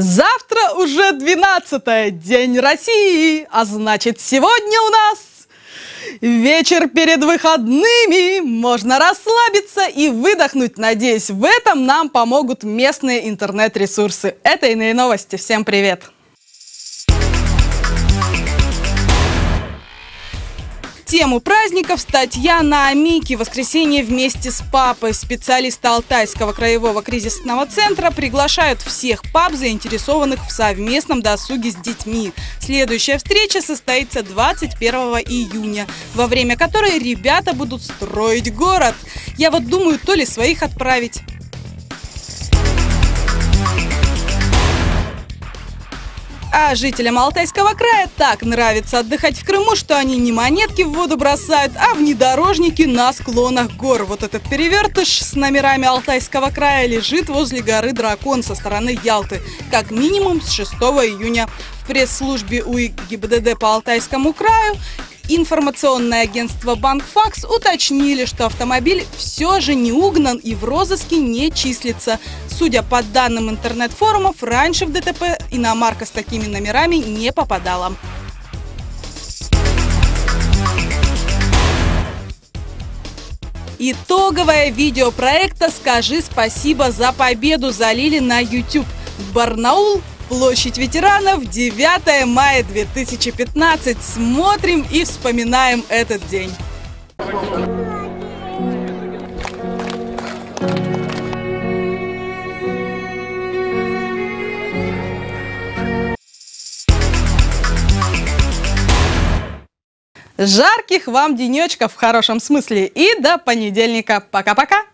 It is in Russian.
Завтра уже 12 день России, а значит сегодня у нас вечер перед выходными. Можно расслабиться и выдохнуть. Надеюсь, в этом нам помогут местные интернет-ресурсы. Это иные новости. Всем привет! Тему праздников статья на Амике «Воскресенье вместе с папой». Специалисты Алтайского краевого кризисного центра приглашают всех пап, заинтересованных в совместном досуге с детьми. Следующая встреча состоится 21 июня, во время которой ребята будут строить город. Я вот думаю, то ли своих отправить, А жителям Алтайского края так нравится отдыхать в Крыму, что они не монетки в воду бросают, а внедорожники на склонах гор. Вот этот перевертыш с номерами Алтайского края лежит возле горы Дракон со стороны Ялты, как минимум с 6 июня. В пресс-службе УИК ГИБДД по Алтайскому краю информационное агентство «Банкфакс» уточнили, что автомобиль все же не угнан и в розыске не числится. Судя по данным интернет-форумов, раньше в ДТП иномарка с такими номерами не попадала. Итоговое видео проекта «Скажи спасибо за победу» залили на YouTube. Барнаул Площадь ветеранов, 9 мая 2015. Смотрим и вспоминаем этот день. Жарких вам денечков в хорошем смысле и до понедельника. Пока-пока!